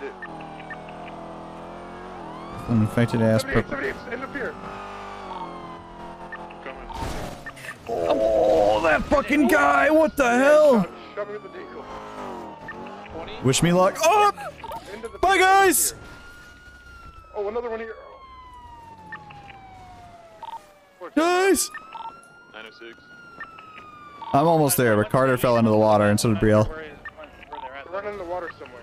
Hit it. An infected ass. 78, per- 78, end up here. Coming. oh, that fucking guy! What the hell? The Wish me luck. Oh! Bye, guys! Oh, another one here. Guys! 906. I'm almost there, but Carter fell into the water and so did Brielle. We're running in the water somewhere.